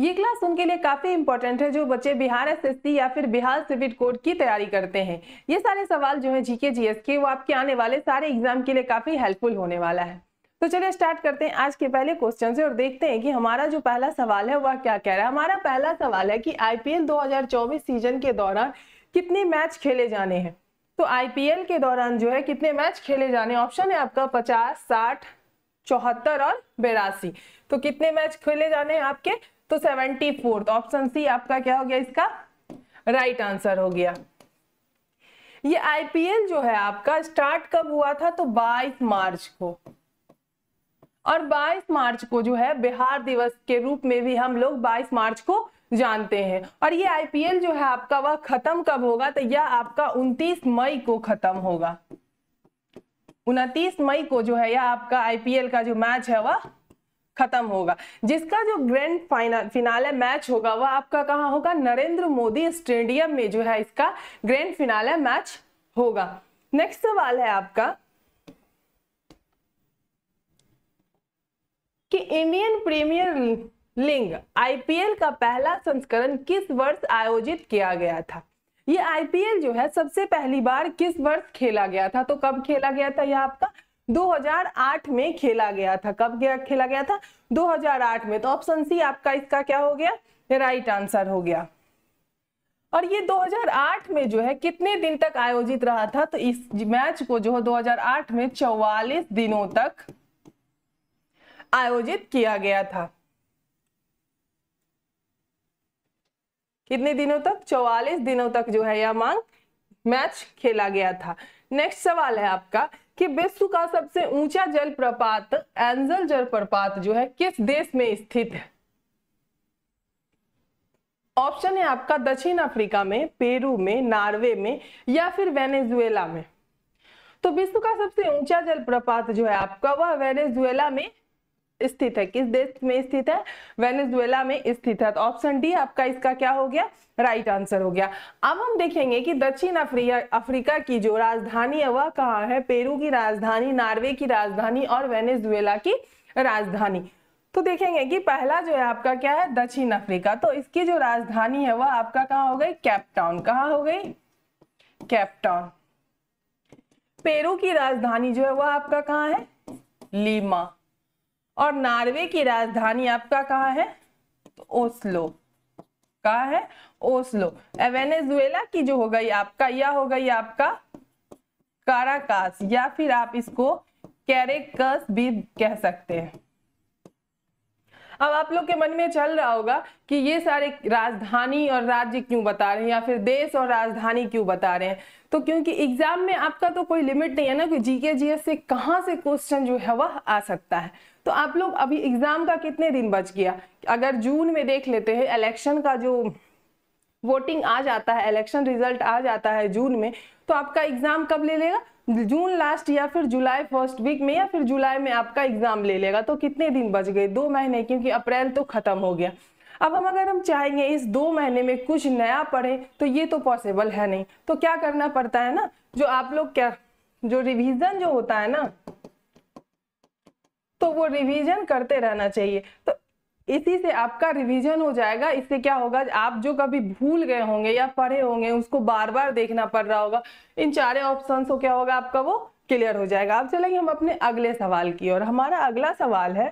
ये क्लास उनके लिए काफ़ी इंपॉर्टेंट है, जो बच्चे बिहार एसएससी या फिर बिहार सिविल कोड की तैयारी करते हैं। ये सारे सवाल जो है जीके जीएस के वो आपके आने वाले सारे एग्ज़ाम के लिए काफ़ी हेल्पफुल होने वाला है। तो चलिए स्टार्ट करते हैं आज के पहले क्वेश्चन से और देखते हैं कि हमारा जो पहला सवाल है, वह क्या कह रहा है। हमारा पहला सवाल है कि आईपीएल 2024 सीज़न के दौरान कितने मैच खेले जाने हैं? तो आईपीएल के दौरान जो है कितने मैच खेले जाने? ऑप्शन है आपका पचास, साठ, चौहत्तर और बेरासी। तो कितने मैच खेले जाने हैं आपके? तो सेवेंटी फोर्थ, ऑप्शन सी आपका क्या हो गया इसका? राइट right आंसर हो गया। ये आईपीएल जो है आपका स्टार्ट कब हुआ था? तो 22 मार्च को। और 22 मार्च को जो है, बिहार दिवस के रूप में भी हम लोग 22 मार्च को जानते हैं। और ये आईपीएल जो है आपका, वह खत्म कब होगा? तो यह आपका 29 मई को खत्म होगा। उनतीस मई को जो है, यह आपका आईपीएल का जो मैच है, वह खत्म होगा। जिसका जो ग्रैंड फाइनल फिनाले मैच होगा वह आपका कहाँ होगा? नरेंद्र मोदी स्टेडियम में जो है इसका ग्रैंड फिनाले मैच होगा। नेक्स्ट सवाल है आपका कि इंडियन प्रीमियर लीग आईपीएल का पहला संस्करण किस वर्ष आयोजित किया गया था? ये आईपीएल जो है, सबसे पहली बार किस वर्ष खेला गया था? तो कब खेला गया था यह आपका? 2008 में खेला गया था। कब गया, खेला गया था? 2008 में। तो ऑप्शन सी आपका इसका क्या हो गया? राइट आंसर हो गया। और ये 2008 में जो है, कितने दिन तक आयोजित रहा था? तो इस मैच को जो है 2008 में 44 दिनों तक आयोजित किया गया था। कितने दिनों तक? 44 दिनों तक जो है, यह मांग मैच खेला गया था। नेक्स्ट सवाल है आपका। कि विश्व का सबसे ऊँचा जलप्रपात, एंजल जलप्रपात जो है, किस देश में स्थित है? ऑप्शन है आपका दक्षिण अफ्रीका में, पेरू में, नॉर्वे में, या फिर वेनेजुएला में। तो विश्व का सबसे ऊँचा जलप्रपात जो है आपका, वह वेनेजुएला में स्थित है, किस देश में स्थित है? वेनेजुएला में स्थित है। तो ऑप्शन डी आपका इसका क्या हो गया? राइट right आंसर हो गया। अब हम देखेंगे कि दक्षिण अफ्रीका अफ्रीका की जो राजधानी है, वह कहाँ है? पेरू की राजधानी, नार्वे की राजधानी और वेनेजुएला की राजधानी। तो देखेंगे कि पहला जो है आपका क्या है? दक्षिण अफ्रीका। तो इसकी जो राजधानी है, वह आपका कहाँ हो गई? कैपटाउन कहाँ हो गई? कैपटाउन पेरू की राजधानी जो है, वह आपका कहाँ है? लीमा। और नार्वे की राजधानी आपका कहाँ है? तो ओस्लो। कहा है? ओस्लो। वेनेजुएला की जो हो गई आपका यह हो गई आपका काराकास, या फिर आप इसको कैरेकस भी कह सकते हैं। अब आप लोग के मन में चल रहा होगा कि ये सारे राजधानी और राज्य क्यों बता रहे हैं, या फिर देश और राजधानी क्यों बता रहे हैं? तो क्योंकि एग्ज़ाम में आपका तो कोई लिमिट नहीं है ना कि जीके जीएस से कहाँ से क्वेश्चन जो है वह आ सकता है। तो आप लोग अभी एग्ज़ाम का कितने दिन बच गया? अगर जून में देख लेते हैं इलेक्शन का जो वोटिंग आ जाता है इलेक्शन रिज़ल्ट आ जाता है जून में तो आपका एग्ज़ाम कब ले लेगा? जून लास्ट या फिर जुलाई फ़र्स्ट वीक में या फिर जुलाई में आपका एग्ज़ाम ले लेगा? तो कितने दिन बच गए? दो महीने, क्योंकि अप्रैल तो खत्म हो गया। अब हम अगर हम चाहेंगे इस दो महीने में कुछ नया पढ़े तो ये तो पॉसिबल है नहीं। तो क्या करना पड़ता है ना? जो आप लोग क्या, जो रिविज़न जो होता है ना तो वो रिवीजन करते रहना चाहिए। तो इसी से आपका रिवीजन हो जाएगा। इससे क्या होगा, आप जो कभी भूल गए होंगे या पढ़े होंगे, उसको बार बार देखना पड़ रहा होगा। इन चारे ऑप्शन को क्या होगा, आपका वो क्लियर हो जाएगा। अब चलेंगे हम अपने अगले सवाल की और हमारा अगला सवाल है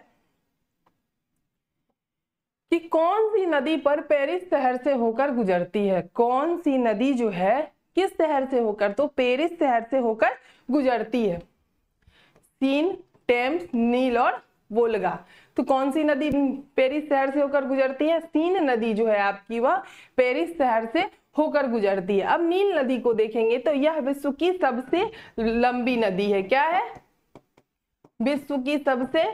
कि कौन सी नदी पर पेरिस शहर से होकर गुजरती है? कौन सी नदी जो है, किस शहर से होकर? तो पेरिस शहर से होकर गुजरती है। सीन टेम्स, नील और वोलगा। तो कौन सी नदी पेरिस शहर से होकर गुजरती है? सीन नदी जो है आपकी, वह पेरिस शहर से होकर गुजरती है। अब नील नदी को देखेंगे तो यह विश्व की सबसे लंबी नदी है। क्या है? विश्व की सबसे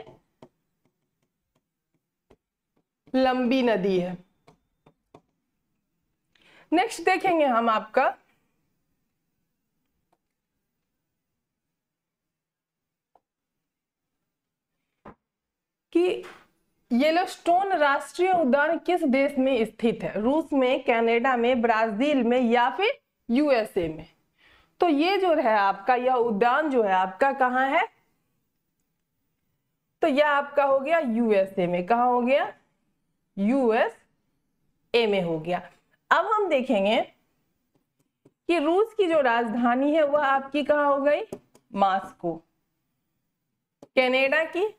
लंबी नदी है। नेक्स्ट देखेंगे हम आपका कि येलोस्टोन राष्ट्रीय उद्यान किस देश में स्थित है? रूस में, कनाडा में, ब्राज़ील में या फिर यूएसए में? तो ये जो है आपका, यह उद्यान जो है आपका कहाँ है? तो यह आपका हो गया यूएसए में। कहा हो गया? यूएस ए में हो गया। अब हम देखेंगे कि रूस की जो राजधानी है, वह आपकी कहा हो गई? मास्को। कनाडा की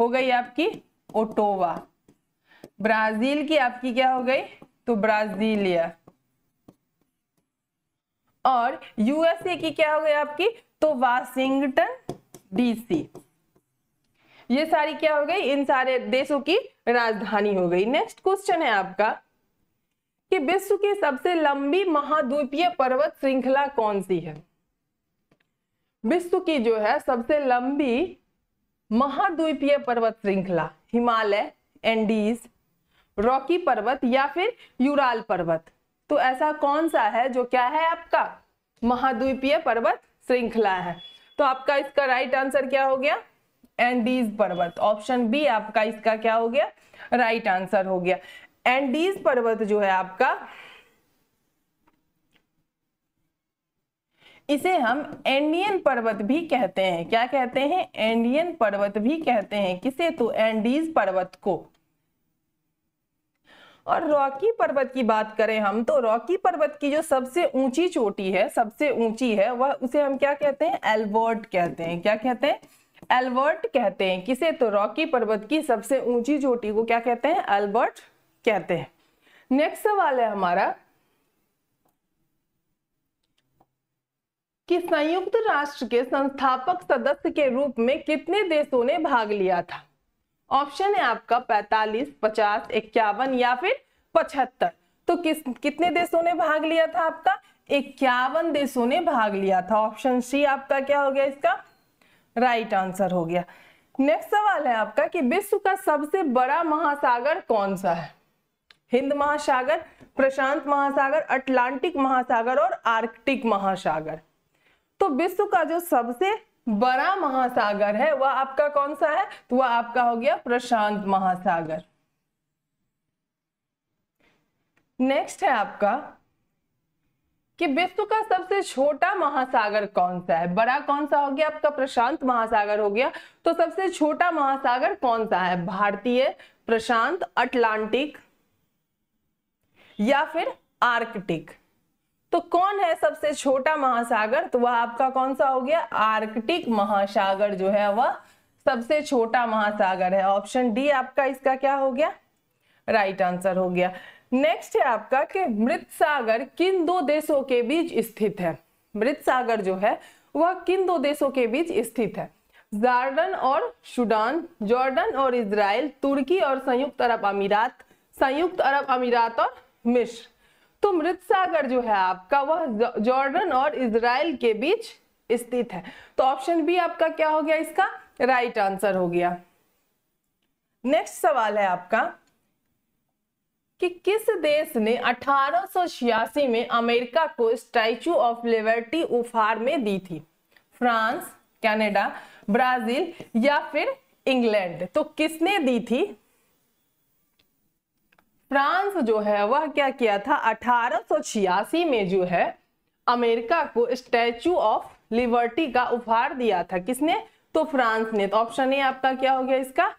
हो गई आपकी ओटोवा। ब्राज़ील की आपकी क्या हो गई? तो ब्राजीलिया। और यूएसए की क्या हो गई आपकी? तो वाशिंगटन डीसी ये सारी क्या हो गई? इन सारे देशों की राजधानी हो गई। नेक्स्ट क्वेश्चन है आपका कि विश्व की सबसे लंबी महाद्वीपीय पर्वत श्रृंखला कौन सी है? विश्व की जो है सबसे लंबी महाद्वीपीय पर्वत श्रृंखला, हिमालय, एंडीज, रॉकी पर्वत या फिर यूराल पर्वत। तो ऐसा कौन सा है जो क्या है आपका? महाद्वीपीय पर्वत श्रृंखला है। तो आपका इसका राइट आंसर क्या हो गया? एंडीज पर्वत। ऑप्शन बी आपका इसका क्या हो गया? राइट आंसर हो गया। एंडीज पर्वत जो है आपका इसे हम एंडियन पर्वत भी कहते हैं। क्या कहते हैं? एंडियन पर्वत भी कहते हैं। किसे? तो एंडीज पर्वत को। और रॉकी पर्वत की बात करें हम तो रॉकी पर्वत की जो सबसे ऊँची चोटी है, सबसे ऊँची है, वह उसे हम क्या कहते हैं? एल्बर्ट कहते हैं। क्या कहते हैं? एल्बर्ट कहते हैं। किसे? तो रॉकी पर्वत की सबसे ऊँची चोटी को क्या कहते हैं? एल्बर्ट कहते हैं। नेक्स्ट सवाल है हमारा। कि संयुक्त राष्ट्र के संस्थापक सदस्य के रूप में कितने देशों ने भाग लिया था? ऑप्शन है आपका 45, 50, इक्यावन या फिर 75 तो किस कितने देशों ने भाग लिया था आपका? इक्यावन देशों ने भाग लिया था। ऑप्शन सी आपका क्या हो गया इसका? राइट आंसर हो गया। नेक्स्ट सवाल है आपका कि विश्व का सबसे बड़ा महासागर कौन सा है? हिंद महासागर प्रशांत महासागर अटलांटिक महासागर और आर्कटिक महासागर। तो विश्व का जो सबसे बड़ा महासागर है, वह आपका कौन सा है? तो वह आपका हो गया प्रशांत महासागर। नेक्स्ट है आपका कि विश्व का सबसे छोटा महासागर कौन सा है? बड़ा कौन सा हो गया आपका? प्रशांत महासागर हो गया। तो सबसे छोटा महासागर कौन सा है? भारतीय, प्रशांत, अटलांटिक या फिर आर्कटिक? तो कौन है सबसे छोटा महासागर? तो वह आपका कौन सा हो गया? आर्कटिक महासागर जो है वह सबसे छोटा महासागर है। ऑप्शन डी आपका इसका क्या हो गया? राइट right आंसर हो गया। नेक्स्ट है आपका कि मृत सागर किन दो देशों के बीच स्थित है? मृत सागर जो है वह किन दो देशों के बीच स्थित है? जॉर्डन और सुडान, जॉर्डन और इसराइल तुर्की और संयुक्त अरब अमीरात, संयुक्त अरब अमीरात और मिश्र तो मृत सागर जो है आपका, वह जॉर्डन और इसराइल के बीच स्थित है। तो ऑप्शन बी आपका क्या हो गया इसका? राइट आंसर हो गया। नेक्स्ट सवाल है आपका कि किस देश ने अठारह में अमेरिका को स्टैचू ऑफ़ लिबर्टी उपहार में दी थी? फ्रांस, कनाडा, ब्राज़ील या फिर इंग्लैंड? तो किसने दी थी? फ्रांस जो है, वह क्या किया था? अठारह में जो है, अमेरिका को स्टैचू ऑफ़ लिबर्टी का उपहार दिया था। किसने? तो फ्रांस ने। तो ऑप्शन ए आपका क्या हो गया इसका?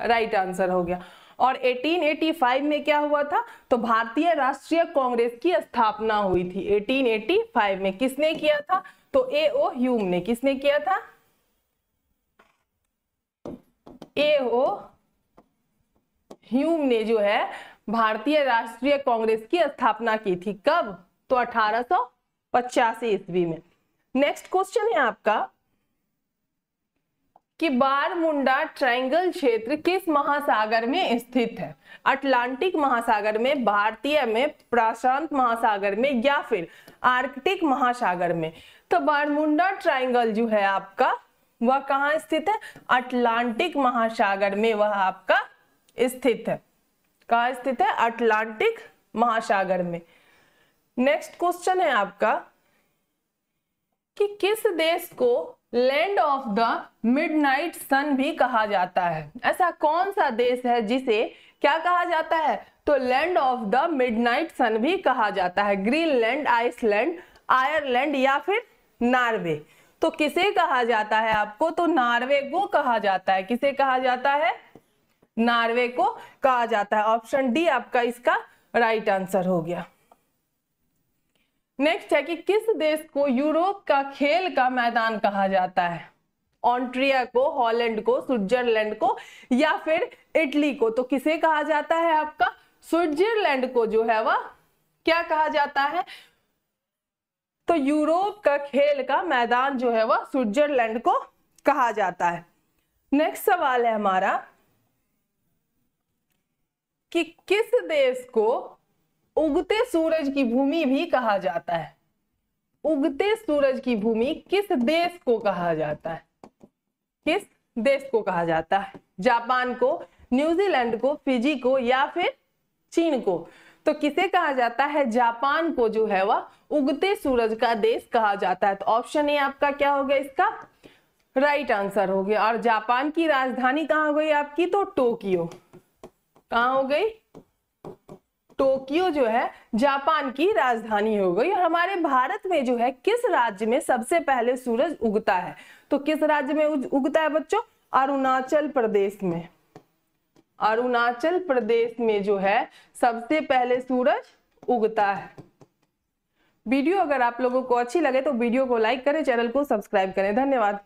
राइट आंसर हो गया। और 1885 में क्या हुआ था? तो भारतीय राष्ट्रीय कांग्रेस की स्थापना हुई थी। 1885 में किसने किया था? तो ए ओ ह्यूम ने। किसने किया था? ए ओ ह्यूम ने जो है भारतीय राष्ट्रीय कांग्रेस की स्थापना की थी कब? तो अठारह ईस्वी में। नेक्स्ट क्वेश्चन है आपका। कि बारमुंडा ट्रायंगल क्षेत्र किस महासागर में स्थित है? अटलांटिक महासागर में, भारतीय में प्रशांत महासागर में या फिर आर्कटिक महासागर में? तो बारमुंडा ट्रायंगल जो है आपका, वह कहाँ स्थित है? अटलांटिक महासागर में वह आपका स्थित है। कहा स्थित है? अटलांटिक महासागर में। नेक्स्ट क्वेश्चन है आपका, कि किस देश को land of the midnight sun भी कहा जाता है? ऐसा कौन सा देश है जिसे क्या कहा जाता है? तो land of the midnight sun भी कहा जाता है। ग्रीनलैंड आइसलैंड आयरलैंड या फिर नार्वे तो किसे कहा जाता है आपको? तो नार्वे को कहा जाता है। किसे कहा जाता है? नार्वे को कहा जाता है। ऑप्शन डी आपका इसका राइट आंसर हो गया। नेक्स्ट है कि किस देश को यूरोप का खेल का मैदान कहा जाता है? ऑन्ट्रिया को, हॉलैंड को, स्विट्जरलैंड को या फिर इटली को? तो किसे कहा जाता है आपका? स्विट्जरलैंड को जो है वह क्या कहा जाता है? तो यूरोप का खेल का मैदान जो है वह स्विट्जरलैंड को कहा जाता है। नेक्स्ट सवाल है हमारा कि किस देश को उगते सूरज की भूमि भी कहा जाता है? उगते सूरज की भूमि किस देश को कहा जाता है? किस देश को कहा जाता है? जापान को, न्यूजीलैंड को, फिजी को या फिर चीन को? तो किसे कहा जाता है? जापान को जो है वह उगते सूरज का देश कहा जाता है। तो ऑप्शन ए आपका क्या हो गया इसका? राइट आंसर हो गया। और जापान की राजधानी कहाँ हो गई आपकी? तो टोक्यो। कहाँ हो गई? टोक्यो जो है, जापान की राजधानी हो गई। और हमारे भारत में जो है, किस राज्य में सबसे पहले सूरज उगता है? तो किस राज्य में उगता है बच्चों? अरुणाचल प्रदेश में। अरुणाचल प्रदेश में जो है, सबसे पहले सूरज उगता है। वीडियो अगर आप लोगों को अच्छी लगे तो वीडियो को लाइक करें, चैनल को सब्सक्राइब करें। धन्यवाद।